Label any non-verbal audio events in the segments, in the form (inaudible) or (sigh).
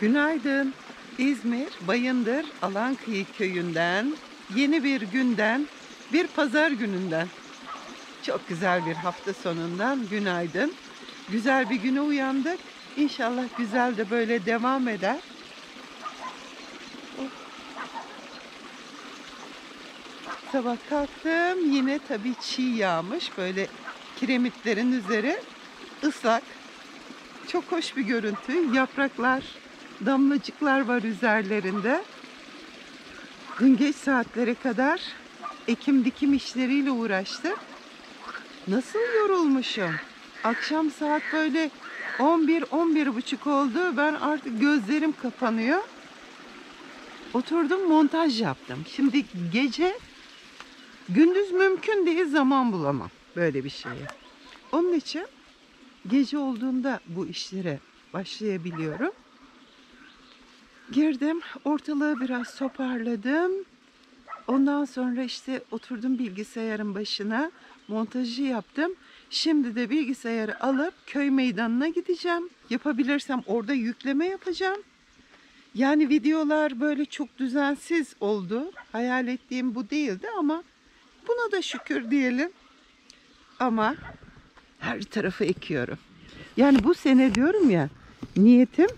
Günaydın. İzmir, Bayındır, Alankıyı köyünden, yeni bir günden, bir pazar gününden. Çok güzel bir hafta sonundan günaydın. Güzel bir güne uyandık. İnşallah güzel de böyle devam eder. Sabah kalktım. Yine tabii çiğ yağmış. Böyle kiremitlerin üzeri ıslak. Çok hoş bir görüntü. Yapraklar, damlacıklar var üzerlerinde. Dün geç saatlere kadar ekim dikim işleriyle uğraştım. Nasıl yorulmuşum. Akşam saat böyle 11 buçuk oldu. Ben artık gözlerim kapanıyor. Oturdum montaj yaptım. Şimdi gece gündüz mümkün değil zaman bulamam böyle bir şeye. Onun için gece olduğunda bu işlere başlayabiliyorum. Girdim, ortalığı biraz toparladım. Ondan sonra işte oturdum bilgisayarın başına, montajı yaptım. Şimdi de bilgisayarı alıp köy meydanına gideceğim. Yapabilirsem orada yükleme yapacağım. Yani videolar böyle çok düzensiz oldu. Hayal ettiğim bu değildi ama buna da şükür diyelim. Ama her tarafı ekiyorum. Yani bu sene diyorum ya niyetim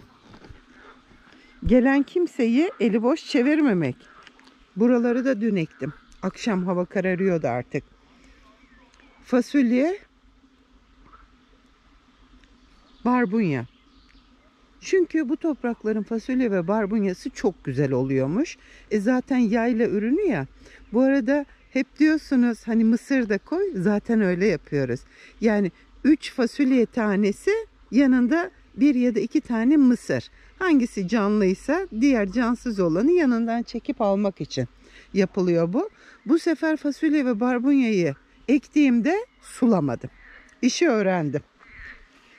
gelen kimseyi eli boş çevirmemek. Buraları da dün ektim. Akşam hava kararıyordu artık. Fasulye, barbunya. Çünkü bu toprakların fasulye ve barbunyası çok güzel oluyormuş. E zaten yayla ürünü ya. Bu arada hep diyorsunuz hani mısır da koy. Zaten öyle yapıyoruz. Yani 3 fasulye tanesi yanında bir ya da iki tane mısır. Hangisi canlıysa diğer cansız olanı yanından çekip almak için yapılıyor bu. Bu sefer fasulye ve barbunyayı ektiğimde sulamadım. İşi öğrendim.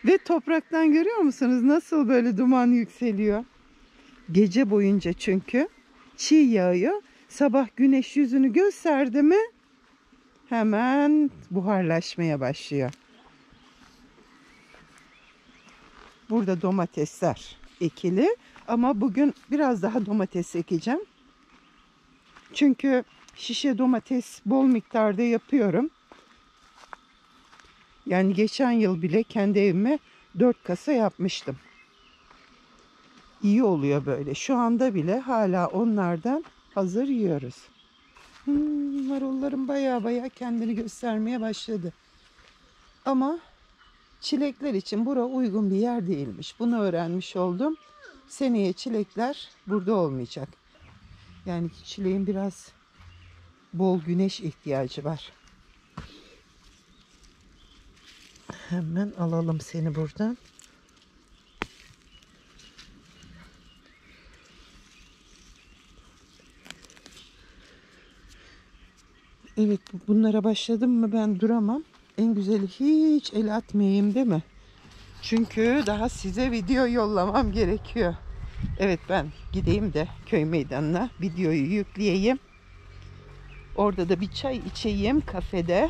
Ve topraktan görüyor musunuz nasıl böyle duman yükseliyor? Gece boyunca çünkü çiğ yağıyor. Sabah güneş yüzünü gösterdi mi hemen buharlaşmaya başlıyor. Burada domatesler ekili ama bugün biraz daha domates ekeceğim. Çünkü şişe domates bol miktarda yapıyorum. Yani geçen yıl bile kendi evime 4 kasa yapmıştım. İyi oluyor böyle. Şu anda bile hala onlardan hazır yiyoruz. Hmm, marullarım baya baya kendini göstermeye başladı. Ama çilekler için bura uygun bir yer değilmiş. Bunu öğrenmiş oldum. Seneye çilekler burada olmayacak. Yani çileğin biraz bol güneş ihtiyacı var. Hemen alalım seni buradan. Evet bunlara başladım mı ben duramam. En güzeli hiç el atmayayım değil mi? Çünkü daha size video yollamam gerekiyor. Evet ben gideyim de köy meydanına videoyu yükleyeyim. Orada da bir çay içeyim kafede.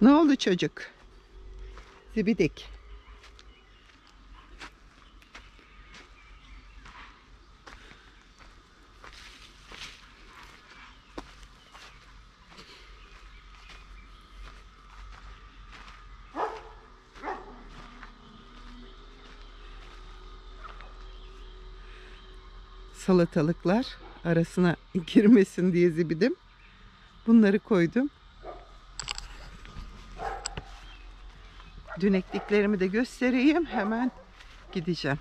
Ne oldu çocuk? Zibidik. Salatalıklar arasına (laughs) girmesin diye zibidim. Bunları koydum. Dün ektiklerimi de göstereyim. Hemen gideceğim.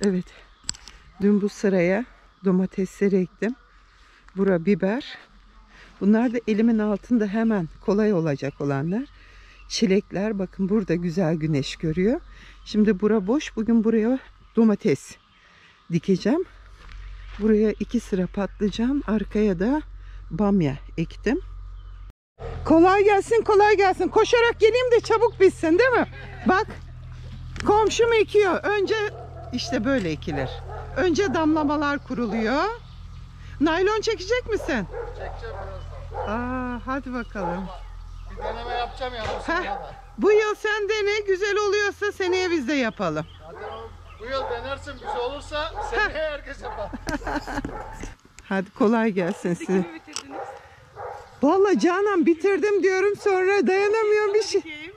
Evet. Dün bu sıraya domatesleri ektim. Bura biber. Bunlar da elimin altında hemen kolay olacak olanlar. Çilekler bakın burada güzel güneş görüyor. Şimdi bura boş. Bugün buraya domates dikeceğim. Buraya iki sıra patlıcan. Arkaya da bamya ektim. Kolay gelsin kolay gelsin. Koşarak geleyim de çabuk bitsin değil mi? Bak komşum ekiyor. Önce işte böyle ekilir. Önce damlamalar kuruluyor. Naylon çekecek misin? Çekeceğim birazdan. Aa, Hadi bakalım. Deneme yapacağım ya bu yıl sen dene güzel oluyorsa seneye biz de yapalım. Zaten bu yıl denersin güzel olursa seneye herkes yapar. (laughs) Hadi kolay gelsin size. Vallahi Canan bitirdim diyorum sonra dayanamıyorum bir şey.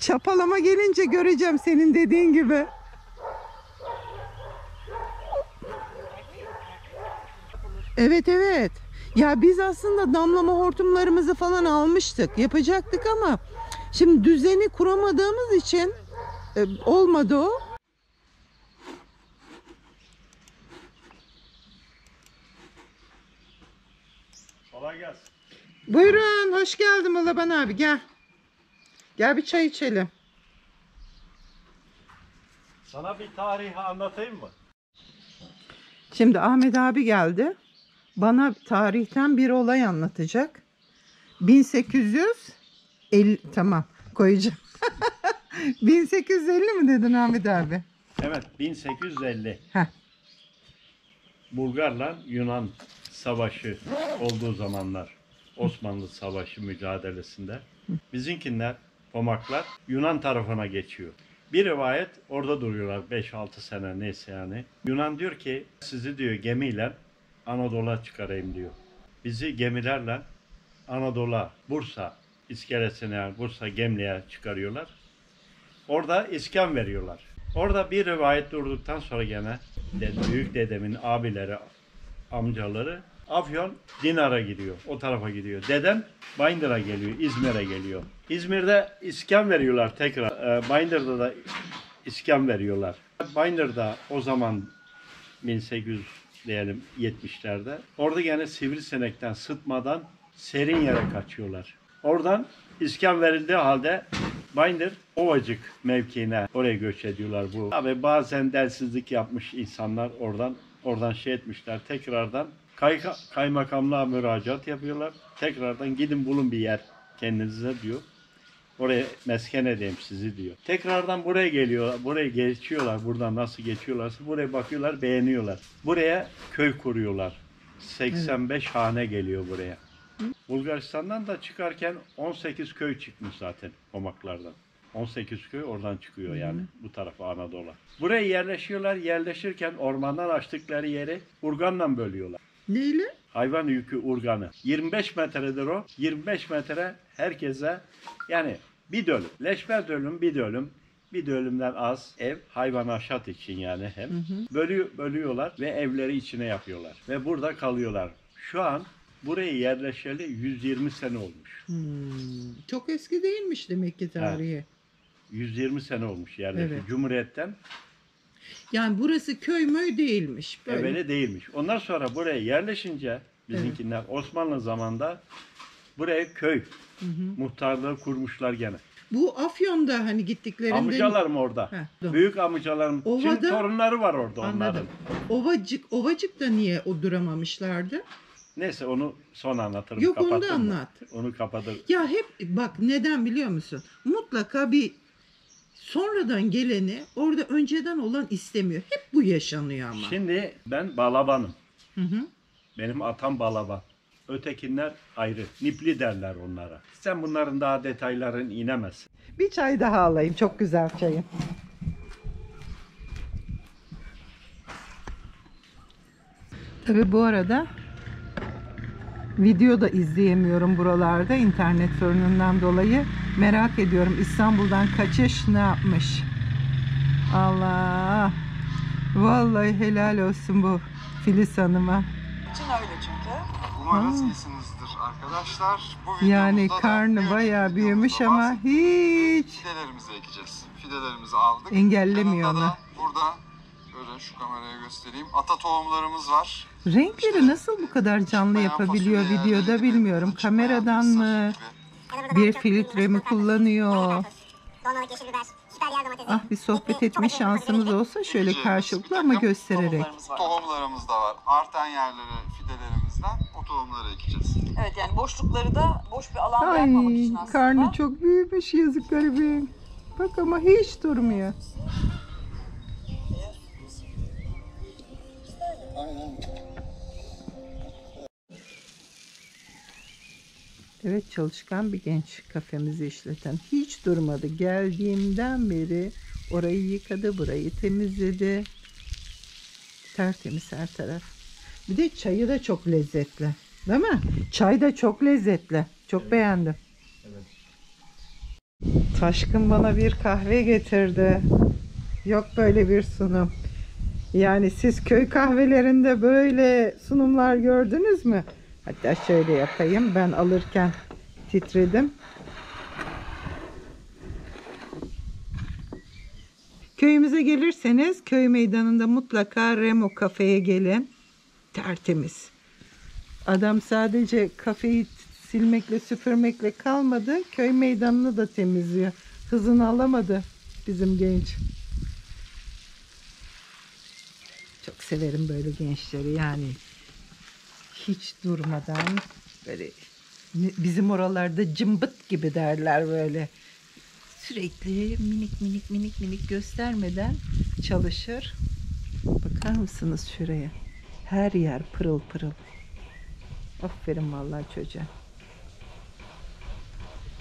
Çapalama gelince göreceğim senin dediğin gibi. Evet evet. Ya biz aslında damlama hortumlarımızı falan almıştık. Yapacaktık ama şimdi düzeni kuramadığımız için e, olmadı o. Kolay gelsin. Buyurun hoş geldin Balaban abi gel. Gel bir çay içelim. Sana bir tarihi anlatayım mı? Şimdi Ahmet abi geldi. Bana tarihten bir olay anlatacak. 1850 tamam koyacağım. (laughs) 1850 mi dedin Ahmet abi? Evet 1850. Heh. Bulgarla Yunan savaşı olduğu zamanlar. Osmanlı savaşı mücadelesinde. Bizimkiler, Pomaklar Yunan tarafına geçiyor. Bir rivayet orada duruyorlar 5-6 sene neyse yani. Yunan diyor ki sizi diyor gemiyle Anadolu'ya çıkarayım diyor. Bizi gemilerle Anadolu'ya, Bursa iskelesine, Bursa Gemli'ye çıkarıyorlar. Orada iskan veriyorlar. Orada bir rivayet durduktan sonra gene büyük dedemin abileri, amcaları Afyon Dinar'a gidiyor. O tarafa gidiyor. Dedem Bayındır'a geliyor. İzmir'e geliyor. İzmir'de iskan veriyorlar tekrar. Ee, Bayındır'da da iskan veriyorlar. Bayındır'da o zaman 1800 diyelim 70'lerde. Orada gene sivrisinekten, sıtmadan serin yere kaçıyorlar. Oradan iskan verildiği halde Bayındır Ovacık mevkiine oraya göç ediyorlar bu. Abi bazen delsizlik yapmış insanlar oradan oradan şey etmişler. Tekrardan kayka, kaymakamlığa müracaat yapıyorlar. Tekrardan gidin bulun bir yer kendinize diyor. Oraya mesken edeyim sizi diyor. Tekrardan buraya geliyor, buraya geçiyorlar. Buradan nasıl geçiyorlarsa buraya bakıyorlar, beğeniyorlar. Buraya köy kuruyorlar. 85 hane geliyor buraya. Bulgaristan'dan da çıkarken 18 köy çıkmış zaten Pomaklardan. 18 köy oradan çıkıyor yani bu tarafa Anadolu. Buraya yerleşiyorlar. Yerleşirken ormandan açtıkları yeri urganla bölüyorlar. Neyle? Hayvan yükü urganı. 25 metredir o. 25 metre herkese yani bir dönüm. Leşmer dönüm bir dönüm. Bir dönümden az ev hayvan aşat için yani hem. Bölü, bölüyorlar ve evleri içine yapıyorlar. Ve burada kalıyorlar. Şu an buraya yerleşeli 120 sene olmuş. Hmm, çok eski değilmiş demek ki tarihi. 120 sene olmuş yerleşeli. Evet. Cumhuriyetten Yani burası köy möy değilmiş. Böyle. evveli değilmiş. Ondan sonra buraya yerleşince bizimkiler Osmanlı zamanında buraya köy muhtarlığı kurmuşlar gene. Bu Afyon'da hani gittiklerinde Amcalarım orada. Heh, doğru. Büyük amcalarım. Şimdi Ovada- torunları var orada onların. anladım. Ovacık, Ovacık'ta niye o duramamışlardı? Neyse onu son anlatırım. Yok, onu da Kapattım mı? anlat. Onu kapatır. Ya hep bak neden biliyor musun? Mutlaka bir sonradan geleni orada önceden olan istemiyor. Hep bu yaşanıyor ama. Şimdi ben balabanım. Hı hı. Benim atam balaban. Ötekinler ayrı. Nipli derler onlara. Sen bunların daha detaylarını inemezsin. Bir çay daha alayım. Çok güzel çayın. Tabi bu arada video da izleyemiyorum buralarda internet sorunundan dolayı. Merak ediyorum İstanbul'dan kaçış ne yapmış? Allah. Vallahi helal olsun bu Filiz Hanım'a. için öyle çünkü. Umarız iyisinizdir arkadaşlar. Bu Yani da karnı bir bayağı büyümüş ama hiç Fidelerimizi ekeceğiz. Fidelerimizi aldık. Engellemiyor Yanında onu. da burada şöyle şu kameraya göstereyim. Ata tohumlarımız var. renkleri nasıl bu kadar canlı Bayağı yapabiliyor fasulye videoda bilmiyorum. Kameradan mı? gibi. Bir filtre mi kullanıyor? Ah bir sohbet etme şansımız olsa şöyle karşılıklı ama göstererek. Tohumlarımız da var. Artan yerlere fidelerimizden o tohumları ekeceğiz. Evet yani boşlukları da boş bir alan bırakmamak Ay için aslında. karnı çok büyümüş yazık garibim. Bak ama hiç durmuyor. Evet çalışkan bir genç kafemizi işleten. Hiç durmadı. Geldiğimden beri orayı yıkadı, burayı temizledi. Tertemiz her taraf. Bir de çayı da çok lezzetli. Değil mi? Çay da çok lezzetli. Çok beğendim. Taşkın bana bir kahve getirdi. Yok böyle bir sunum. Yani siz köy kahvelerinde böyle sunumlar gördünüz mü? Hatta şöyle yapayım. Ben alırken titredim. Köyümüze gelirseniz köy meydanında mutlaka Remo kafeye gelin. Tertemiz. Adam sadece kafeyi silmekle süpürmekle kalmadı. Köy meydanını da temizliyor. Hızını alamadı bizim genç. Çok severim böyle gençleri yani hiç durmadan böyle bizim oralarda cımbıt gibi derler böyle sürekli minik minik minik minik göstermeden çalışır. Bakar mısınız şuraya? Her yer pırıl pırıl. Aferin vallahi çocuğa.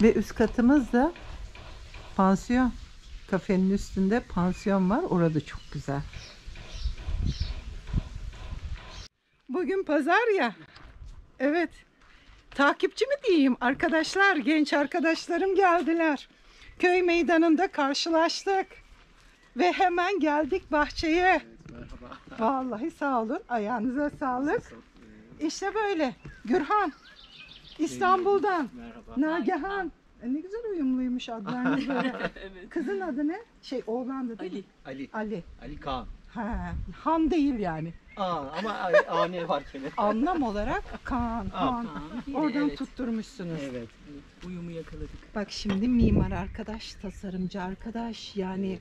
Ve üst katımız da pansiyon. Kafenin üstünde pansiyon var. Orada çok güzel. Bugün pazar ya. Evet. Takipçi mi diyeyim? Arkadaşlar, genç arkadaşlarım geldiler. Köy meydanında karşılaştık. Ve hemen geldik bahçeye. Vallahi sağ olun. Ayağınıza sağlık. İşte böyle. Gürhan. İstanbul'dan. Nagihan. E, ne güzel uyumluymuş adlarınız böyle. (laughs) Kızın adı ne? Şey oğlandı değil mi? Ali. Ali. Ali Kaan. Ha, Han değil yani. Aa ama A- A-N var gene. (laughs) Anlam olarak Kaan, Han. Oradan evet. tutturmuşsunuz. Evet. Uyumu yakaladık. Bak şimdi mimar arkadaş, tasarımcı arkadaş yani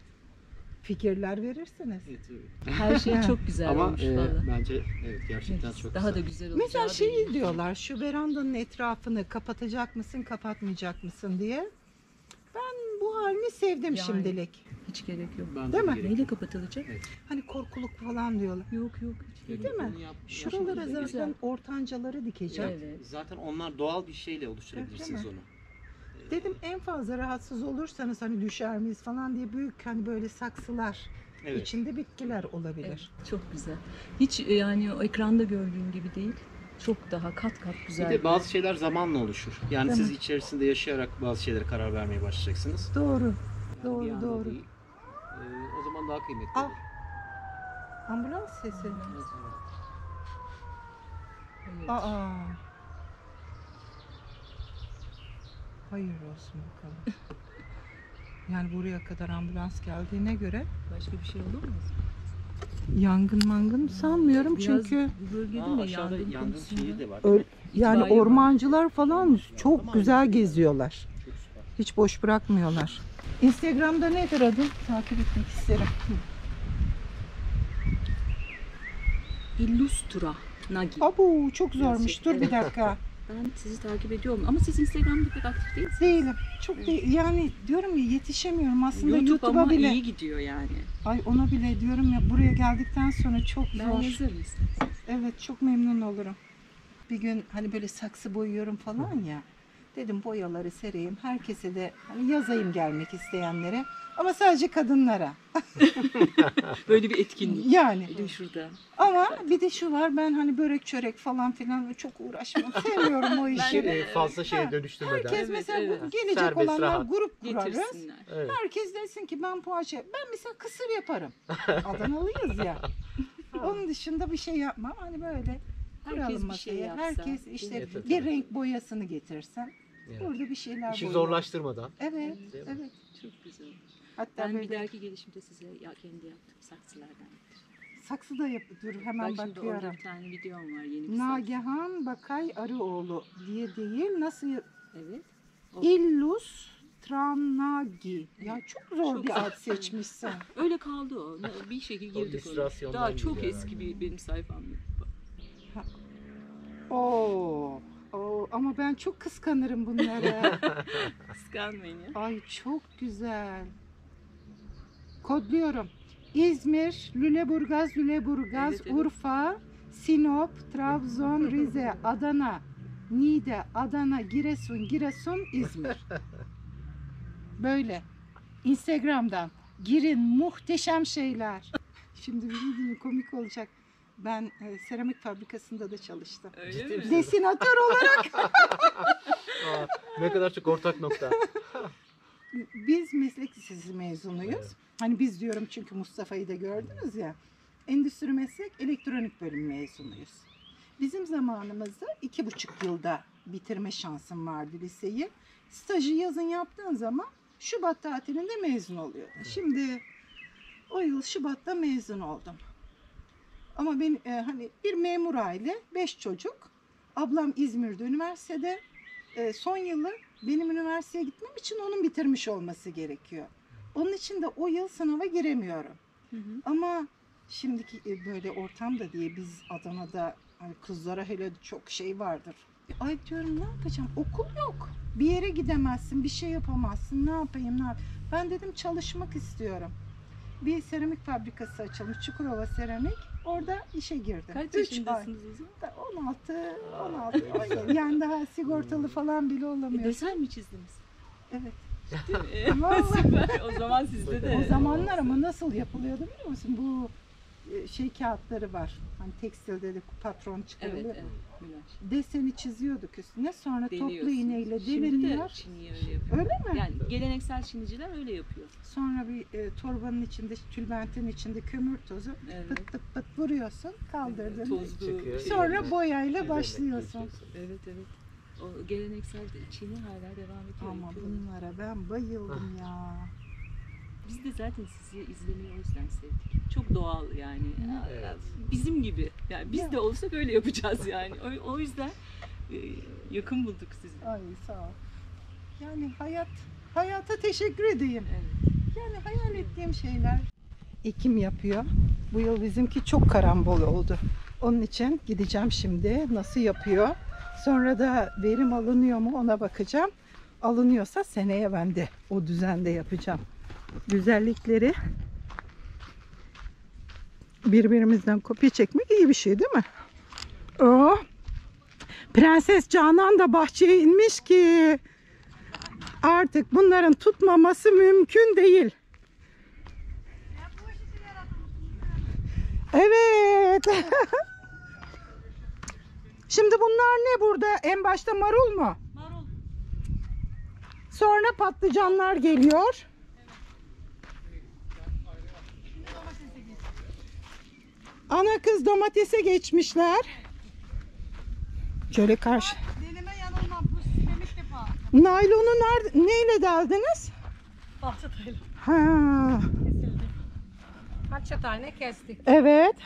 fikirler verirsiniz. Evet, evet. Her şey çok (laughs) güzel Ama olmuş e, valla. bence evet gerçekten çok Daha da güzel. güzel olacak. Mesela şeyi diyorlar şu verandanın etrafını kapatacak mısın, kapatmayacak mısın diye. Ben bu halini sevdim Yani. şimdilik. Hiç gerek yok. Bence Değil de mi? gerek Neyle yok. kapatılacak? Hani korkuluk falan diyorlar. Yok yok. Hiç gerek Değil mi? Bunu yap- Şuralara zaten güzel. ortancaları dikeceğim. Evet. Zaten onlar doğal bir şeyle oluşturabilirsiniz onu. Dedim en fazla rahatsız olursanız hani düşer miyiz falan diye büyük hani böyle saksılar Evet. içinde bitkiler olabilir. Evet, çok güzel. Hiç e, yani o ekranda gördüğün gibi değil. Çok daha kat kat Bir güzel. de bazı şeyler zamanla oluşur. Yani Değil siz mi? içerisinde yaşayarak bazı şeylere karar vermeye başlayacaksınız. Doğru. Yani Doğru, bir anda doğru. değil. Zaman daha kıymetli Ah. olur. Ambulans sesi. Evet, Evet. Aa. Hayır olsun bakalım. (laughs) Yani buraya kadar ambulans geldiğine göre Başka bir şey olur mu? yangın mangın sanmıyorum Biraz çünkü bu bölgede Aa, aşağıda yangın, yangın konusunda. şeyi de var. Öyle- yani İtfaiye var. ormancılar falan çok güzel geziyorlar. Çok süper. Hiç boş bırakmıyorlar. Instagram'da nedir adın? Takip etmek isterim. Illustra Nagi. Abu çok zormuş. Dur bir dakika. (laughs) Ben sizi takip ediyorum ama siz Instagram'da pek aktif değilsiniz. Değilim. Çok değil. Yani diyorum ya yetişemiyorum. Aslında YouTube YouTube'a ama bile. iyi gidiyor yani. Ay ona bile diyorum ya buraya geldikten sonra çok Ben zor. yazarım isterseniz. Evet çok memnun olurum. Bir gün hani böyle saksı boyuyorum falan ya. Dedim boyaları sereyim. Herkese de hani yazayım gelmek isteyenlere. Ama sadece kadınlara. (laughs) Böyle bir etkinlik. Yani. Bir de şurada. Ama bir de şu var ben hani börek çörek falan filan çok uğraşmam. Sevmiyorum o işi. Şey, fazla şeye Ha, dönüştürmeden. Herkes Evet, mesela bu- evet. gelecek Serbest, olanlar rahat. grup kurarız. Getirsinler. Evet. Herkes desin ki ben poğaça, ben mesela kısır yaparım. (laughs) Adanalıyız ya. (laughs) Onun dışında bir şey yapmam. Hani böyle kuralım Herkes bir şey yapsa. Herkes işte bir renk boyasını getirsen. Evet. Burada bir şeyler İşi boyayalım. zorlaştırmadan. Evet, evet. Çok güzel. Hatta Ben böyle bir dahaki gelişimde size ya kendi yaptığım saksılardan saksı da yap. Dur hemen Bak şimdi orada bakıyorum. bir tane videom var yeni bir saksı. Nagihan Bakay Arıoğlu diye değil. Nasıl? Evet. O- Illus Tranagi. Ya çok zor Çok bir ad seçmişsin. (laughs) Öyle kaldı o. Bir şekilde girdik ona. Daha çok eski bir benim sayfam. Oo. Oo, ama ben çok kıskanırım bunları. (laughs) Kıskanmayın ya. Ay çok güzel. Kodluyorum. İzmir, Lüleburgaz, Lüleburgaz, Evet, evet. Urfa, Sinop, Trabzon, Rize, Adana, Niğde, Adana, Giresun, Giresun, İzmir. Böyle. Instagram'dan girin muhteşem şeyler. (laughs) Şimdi diyeyim, komik olacak. Ben e, seramik fabrikasında da çalıştım. Öyle mi? Desinatör olarak. (laughs) Aa, ne kadar çok ortak nokta. (laughs) Biz meslek lisesi mezunuyuz. Evet. Hani biz diyorum çünkü Mustafa'yı da gördünüz ya. Endüstri meslek elektronik bölüm mezunuyuz. Bizim zamanımızda iki buçuk yılda bitirme şansım vardı liseyi. Stajı yazın yaptığın zaman Şubat tatilinde mezun oluyordun. Şimdi o yıl Şubat'ta mezun oldum. Ama ben e, hani bir memur aile, beş çocuk. Ablam İzmir'de üniversitede. E, son yılı benim üniversiteye gitmem için onun bitirmiş olması gerekiyor. Onun için de o yıl sınava giremiyorum. Hı hı. Ama şimdiki e, böyle ortamda diye biz Adana'da hani kızlara hele çok şey vardır. Ay diyorum ne yapacağım? Okul yok. Bir yere gidemezsin, bir şey yapamazsın. Ne yapayım, ne yap? Ben dedim çalışmak istiyorum. Bir seramik fabrikası açılmış, Çukurova Seramik. Orada işe girdim. Kaç Üç ay. yaşındasınız o zaman? 16, 16, 17. Yani daha sigortalı falan bile E, olamıyorsun. desen mi çizdiniz? Evet. Değil mi? (laughs) Vallahi. Süper. O zaman sizde de. O zamanlar ama nasıl yapılıyordu biliyor musun? Bu e, şey kağıtları var. Hani tekstilde de patron Evet, çıkarılıyor. evet. Güneş. Deseni çiziyorduk üstüne. Sonra toplu iğneyle Şimdi de deliniyor. Öyle yapıyor. Öyle mi? Yani geleneksel Çiniciler öyle yapıyor. Sonra bir e, torbanın içinde, tülbentin içinde kömür tozu Evet. pıt pıt pıt vuruyorsun, kaldırdın. Tozlu. Çıkıyor. şey Sonra oluyor. boyayla Üzerine başlıyorsun. Evet evet. O geleneksel Çin'i hala devam ediyor. Ama bunlara ben bayıldım ya. Biz de zaten sizi izlemeyi o yüzden sevdik. Çok doğal yani. Evet. Bizim gibi. Yani biz Ya. de olsak öyle yapacağız yani. O, o yüzden e, yakın bulduk sizi. Ay sağ ol. Yani hayat, hayata teşekkür edeyim. Evet. Yani hayal ettiğim şeyler. Ekim yapıyor. Bu yıl bizimki çok karambol oldu. Onun için gideceğim şimdi. Nasıl yapıyor? Sonra da verim alınıyor mu ona bakacağım. Alınıyorsa seneye ben de o düzende yapacağım. Güzellikleri birbirimizden kopya çekmek iyi bir şey değil mi? Oh. Prenses Canan da bahçeye inmiş ki artık bunların tutmaması mümkün değil. Evet. (laughs) Şimdi bunlar ne burada? En başta marul mu? Marul. Sonra patlıcanlar geliyor. Ana kız domatese geçmişler. Şöyle karşı. Deneme yanılma bu sistem ilk defa. Naylonu nerede, neyle deldiniz? Bahçetayla Ha, kesildi. Bahçetayla kestik. evet.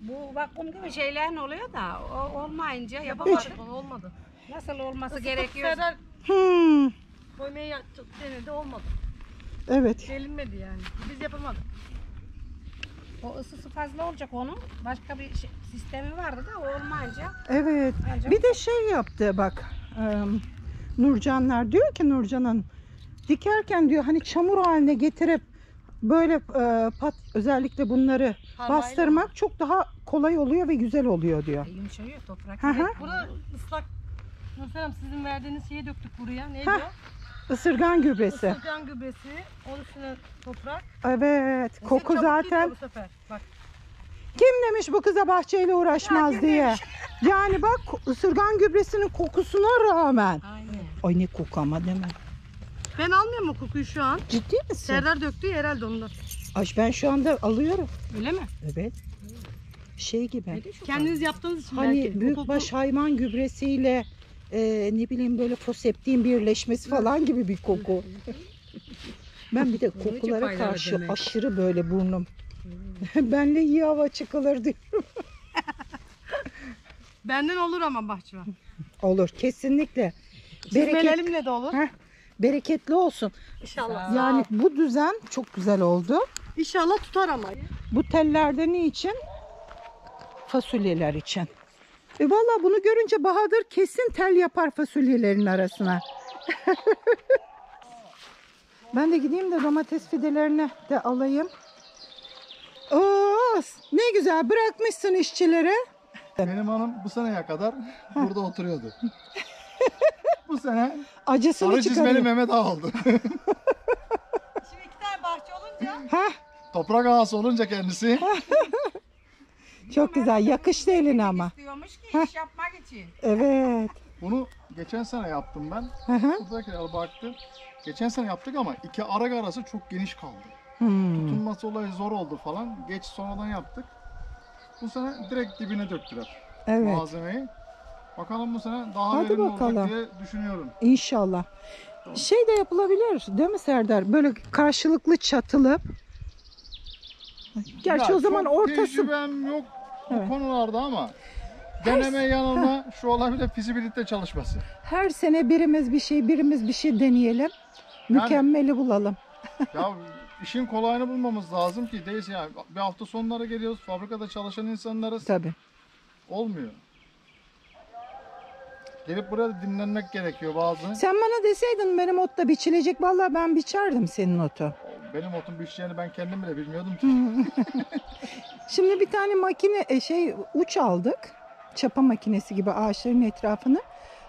Bu vakum gibi şeyler ne oluyor da o olmayınca yapamadık. Olmadı. Nasıl olması gerekiyor? Kadar Hmm, koymaya denedi olmadı. evet. Delinmedi yani. Biz yapamadık. O ısısı fazla olacak onun. Başka bir şey- sistemi vardı da o olmayınca Evet. ancak Bir de şey yaptı bak. em, Nurcanlar diyor ki Nurcan'ın dikerken diyor hani çamur haline getirip böyle e, pat özellikle bunları Parmağıyla bastırmak çok daha kolay oluyor ve güzel oluyor diyor. E, yumuşıyor toprak. Hı hı. Evet, Burada ıslak Nursel sizin verdiğiniz şeyi döktük buraya. Neydi Heh, Isırgan gübresi. Isırgan gübresi, onun üstüne toprak. Evet. Neyse, Koku çabuk zaten. gidiyor Bu sefer. Bak Kim demiş bu kıza bahçeyle uğraşmaz diye. (laughs) Yani bak ısırgan gübresinin kokusuna rağmen. Aynen. Ay ne koku ama mi? Ben almıyorum o kokuyu şu an. Ciddi misin? Serdar döktü herhalde ondan. Ay ben şu anda alıyorum. Öyle mi? Evet. Şey gibi. Kendiniz yaptığınız için Hani belki. O büyükbaş hayvan gübresiyle e, ne bileyim böyle foseptiğin birleşmesi falan gibi bir koku. ben bir de kokulara karşı demek. aşırı böyle burnum. (laughs) Benle iyi hava çıkılır diyor. (laughs) Benden olur ama bahçıvan. Olur kesinlikle. Elimle de olur. Heh. bereketli olsun. İnşallah. Yani bu düzen çok güzel oldu. İnşallah tutar ama. Bu tellerde ne için? Fasulyeler için. E valla bunu görünce Bahadır kesin tel yapar fasulyelerin arasına. (laughs) ben de gideyim de domates fidelerini de alayım. Oo, ne güzel bırakmışsın işçilere. Benim hanım bu seneye kadar burada oturuyordu. (laughs) bu sene Acısını sarı çizmeli çıkarıyor. Mehmet Ağa oldu. (laughs) Şimdi iki tane bahçe olunca Toprak ağası olunca kendisi Çok güzel. Yakıştı eline ama. İstiyormuş ki iş yapmak için. Evet. bunu geçen sene yaptım ben. Hı hı. Buradakiler baktı. Geçen sene yaptık ama iki arak arası çok geniş kaldı. Hmm. Tutunması olayı zor oldu falan. Geç sonradan yaptık. Bu sene direkt dibine döktüler Evet. malzemeyi. Bakalım bu sene daha Hadi verimli bakalım. olacak diye düşünüyorum. İnşallah. Şey de yapılabilir değil mi Serdar? Böyle karşılıklı çatılıp. Gerçi Ya o zaman ortası Tecrübem yok Evet. konularda ama deneme yanılma şu olabilir fizibilite çalışması. her sene birimiz bir şey, birimiz bir şey deneyelim. Mükemmeli bulalım. (laughs) ya işin kolayını bulmamız lazım ki değilse yani bir hafta sonları geliyoruz fabrikada çalışan insanlarız Tabii. olmuyor. Gelip buraya dinlenmek gerekiyor bazı. Sen bana deseydin benim ot da biçilecek. Vallahi ben biçerdim senin otu. Benim otun biçeceğini ben kendim bile bilmiyordum ki. (laughs) Şimdi bir tane makine e, şey uç aldık. Çapa makinesi gibi ağaçların etrafını.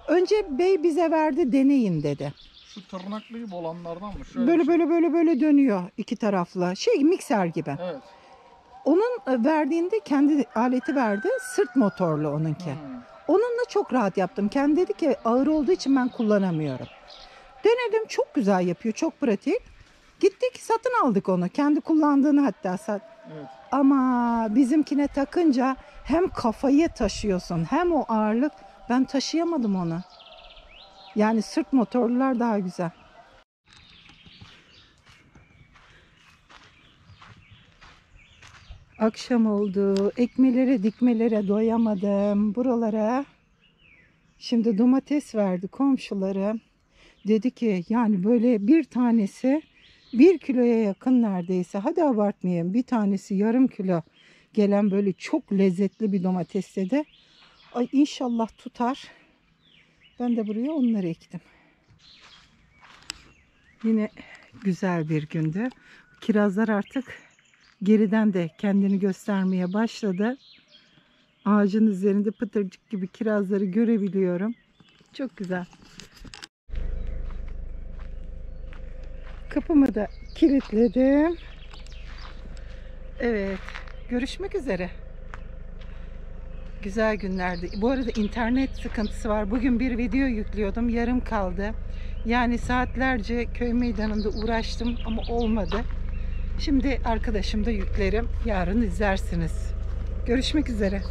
Önce bey bize verdi deneyin dedi. Şu tırnaklı gibi olanlardan mı? Şöyle Böyle şey. böyle böyle böyle dönüyor iki taraflı. Şey mikser gibi. Evet. Onun e, verdiğinde kendi aleti verdi. Sırt motorlu onunki. Hmm. Onunla çok rahat yaptım. Kendi dedi ki ağır olduğu için ben kullanamıyorum. Denedim çok güzel yapıyor. Çok pratik. Gittik satın aldık onu. Kendi kullandığını hatta sat. Evet. Ama bizimkine takınca hem kafayı taşıyorsun hem o ağırlık. Ben taşıyamadım onu. Yani sırt motorlular daha güzel. Akşam oldu. Ekmelere dikmelere doyamadım. Buralara şimdi domates verdi komşuları. Dedi ki yani böyle bir tanesi bir kiloya yakın neredeyse. Hadi abartmayayım. Bir tanesi yarım kilo gelen böyle çok lezzetli bir domates dedi. Ay inşallah tutar. Ben de buraya onları ektim. Yine güzel bir gündü. Kirazlar artık geriden de kendini göstermeye başladı. Ağacın üzerinde pıtırcık gibi kirazları görebiliyorum. Çok güzel. Kapımı da kilitledim. Evet. Görüşmek üzere. Güzel günlerdi. Bu arada internet sıkıntısı var. Bugün bir video yüklüyordum. Yarım kaldı. Yani saatlerce köy meydanında uğraştım ama olmadı. Şimdi arkadaşım da yüklerim. Yarın izlersiniz. Görüşmek üzere.